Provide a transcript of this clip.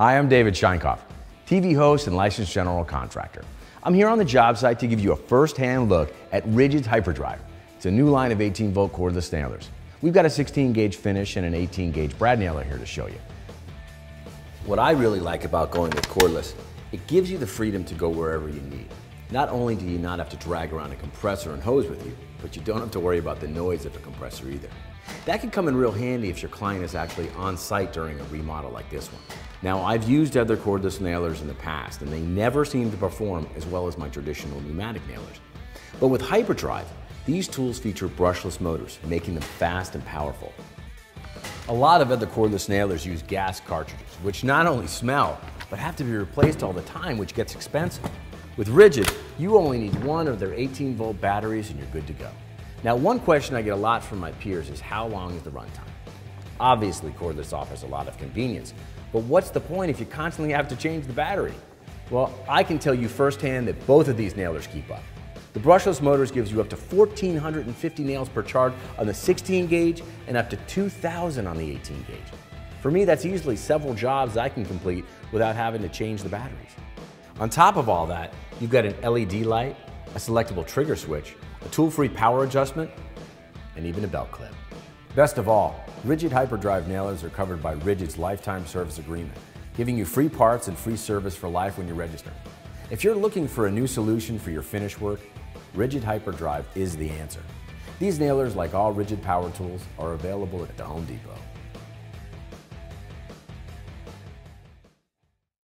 Hi, I'm David Sheinkopf, TV host and licensed general contractor. I'm here on the job site to give you a first-hand look at Ridgid's Hyperdrive. It's a new line of 18 volt cordless nailers. We've got a 16 gauge finish and an 18 gauge brad nailer here to show you. What I really like about going with cordless, it gives you the freedom to go wherever you need. Not only do you not have to drag around a compressor and hose with you, but you don't have to worry about the noise of a compressor either. That can come in real handy if your client is actually on site during a remodel like this one. Now, I've used other cordless nailers in the past, and they never seem to perform as well as my traditional pneumatic nailers. But with Hyperdrive, these tools feature brushless motors, making them fast and powerful. A lot of other cordless nailers use gas cartridges, which not only smell, but have to be replaced all the time, which gets expensive. With Ridgid, you only need one of their 18 volt batteries and you're good to go. Now, one question I get a lot from my peers is how long is the runtime? Obviously, cordless offers a lot of convenience, but what's the point if you constantly have to change the battery? Well, I can tell you firsthand that both of these nailers keep up. The brushless motors gives you up to 1,450 nails per charge on the 16 gauge and up to 2,000 on the 18 gauge. For me, that's easily several jobs I can complete without having to change the batteries. On top of all that, you've got an LED light, a selectable trigger switch, a tool-free power adjustment, and even a belt clip. Best of all, Ridgid Hyperdrive nailers are covered by Ridgid's lifetime service agreement, giving you free parts and free service for life when you register. If you're looking for a new solution for your finish work, Ridgid Hyperdrive is the answer. These nailers, like all Ridgid power tools, are available at the Home Depot.